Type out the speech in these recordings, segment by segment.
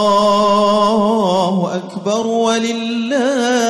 الله أكبر ولله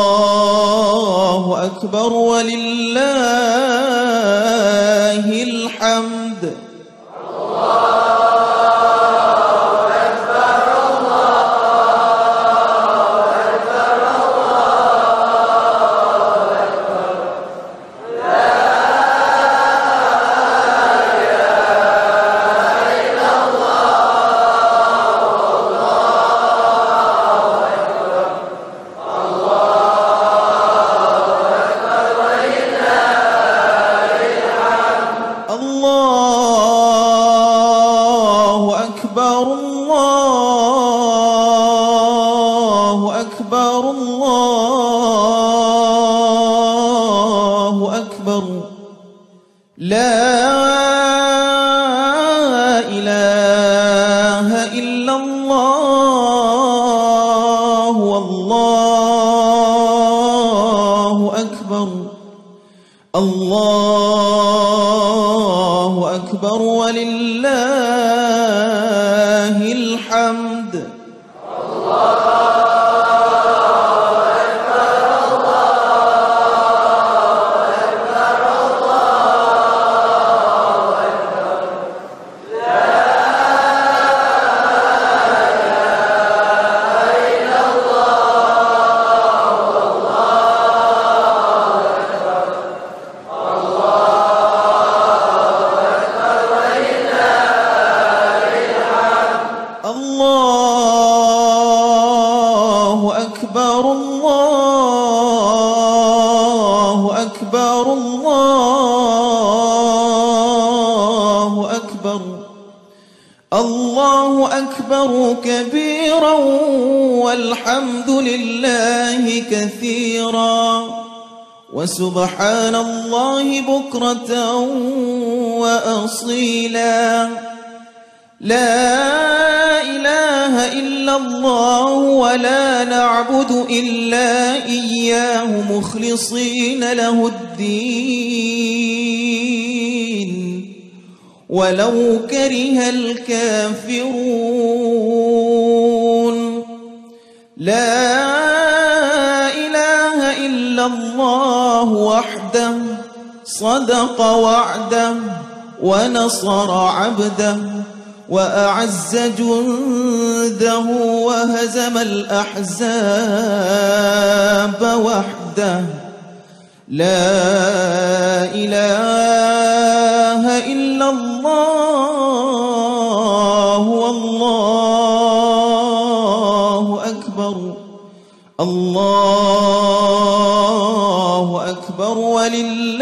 أكبر ولله الحمد. الحمد. الله أكبر الله أكبر الله أكبر الله أكبر كبيرا والحمد لله كثيرا وسبحان الله بكرة وأصيلا لا الله ولا نعبد إلا إياه مخلصين له الدين. ولو كره الكافرون. لا إله إلا الله وحده صدق وعده ونصر عبده. وأعز جنده وهزم الأحزاب وحده. لا إله إلا الله والله أكبر. الله أكبر ولله